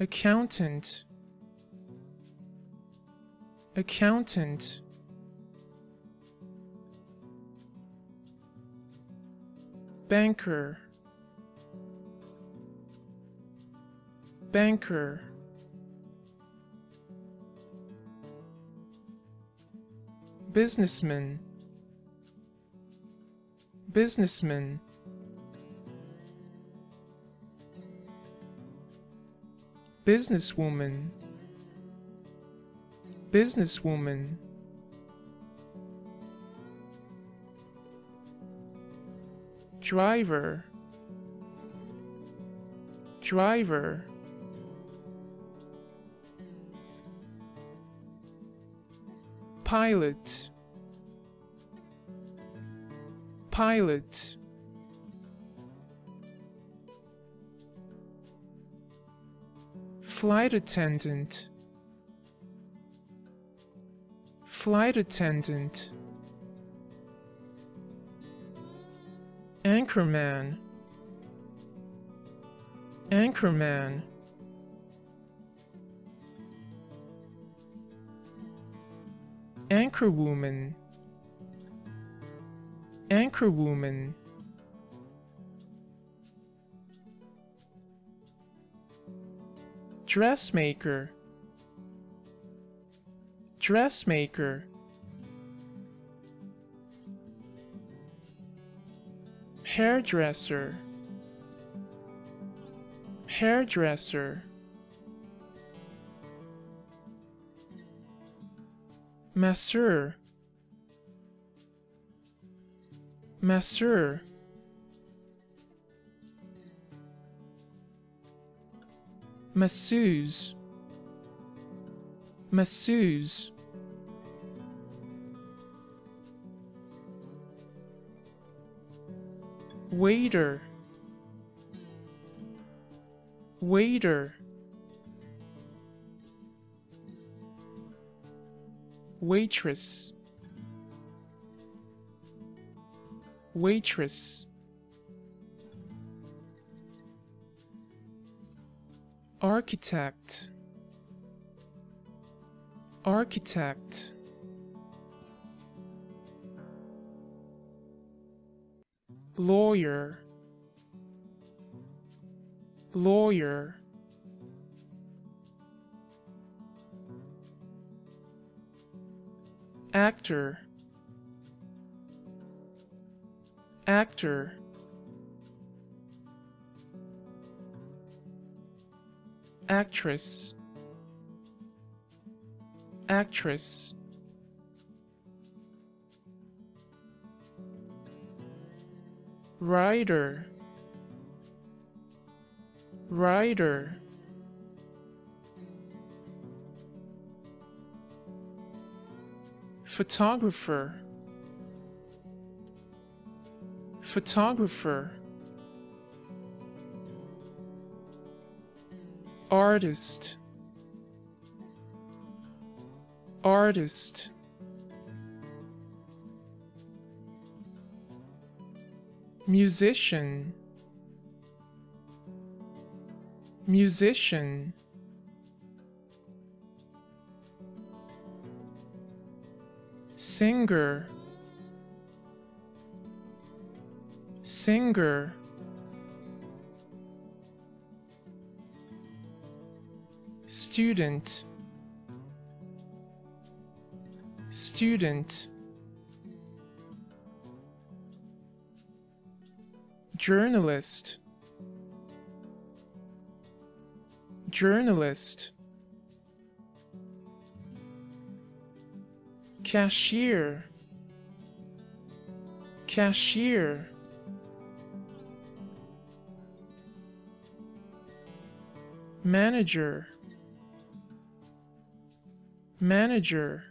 accountant accountant banker banker businessman businessman businesswoman businesswoman driver driver pilot pilot flight attendant. Flight attendant. Anchorman. Anchorman. Anchorwoman. Anchorwoman dressmaker. Dressmaker. Hairdresser. Hairdresser. Masseur. Masseur masseuse. Masseuse. Waiter. Waiter. Waitress. Waitress architect. Architect. Lawyer. Lawyer. Actor. Actor actress actress. Writer writer. Photographer photographer artist. Artist. Musician. Musician. Singer. Singer student. Student. Journalist. Journalist. Cashier. Cashier. Manager manager